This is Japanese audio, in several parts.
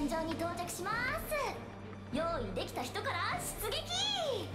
戦場に到着します。用意できた人から出撃。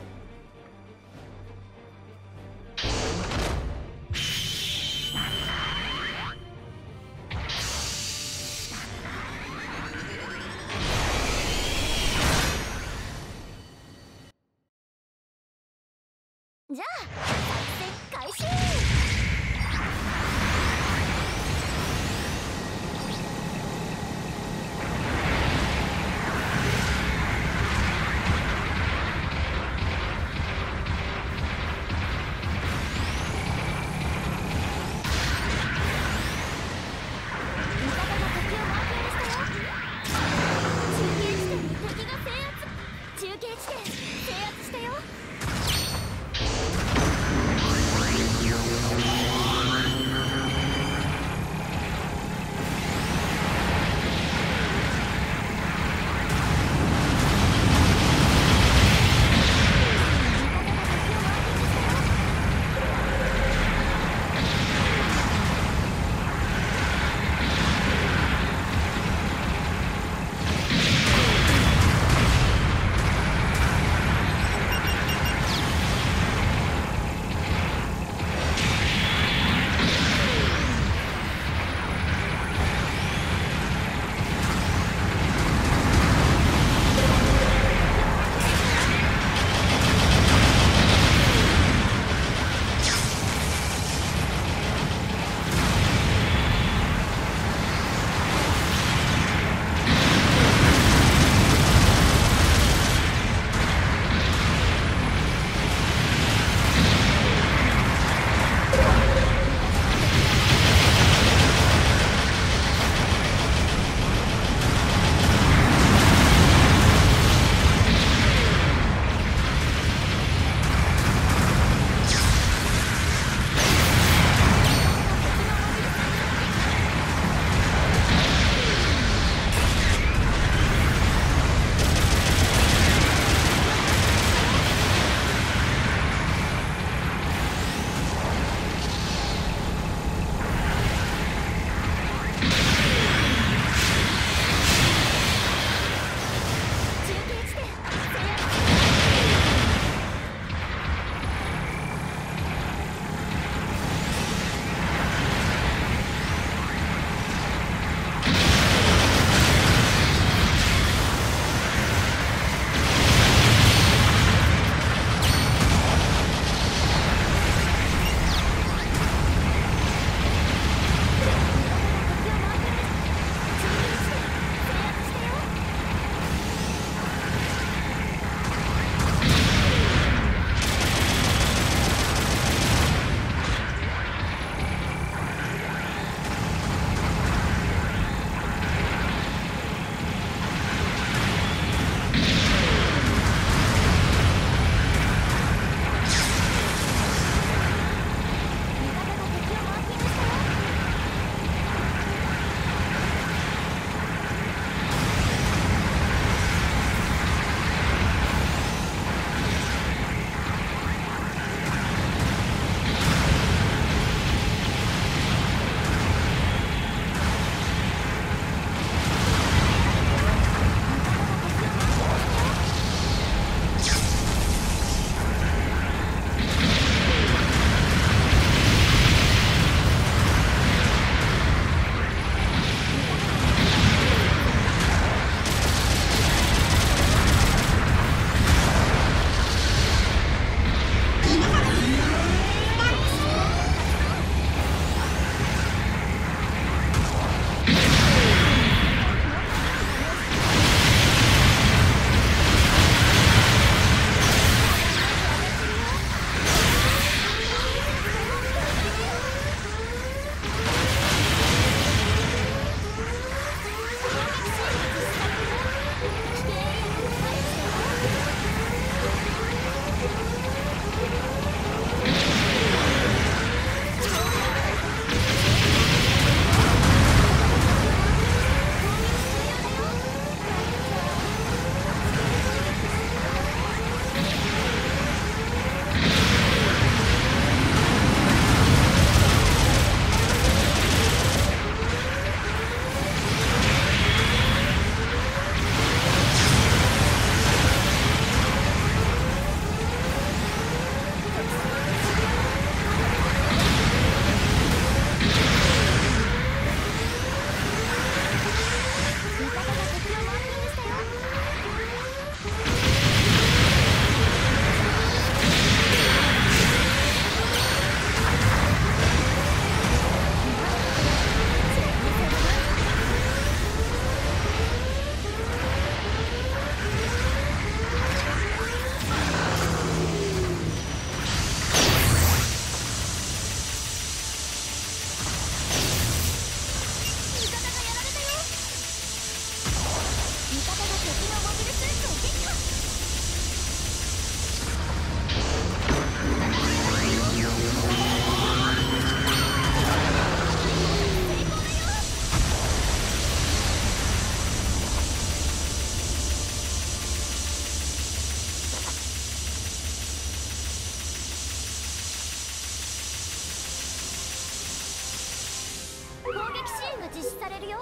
撃シが実施されるよ。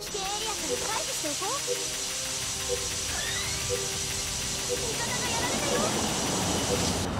危険エリアから回避しておこう。味方がやられたよ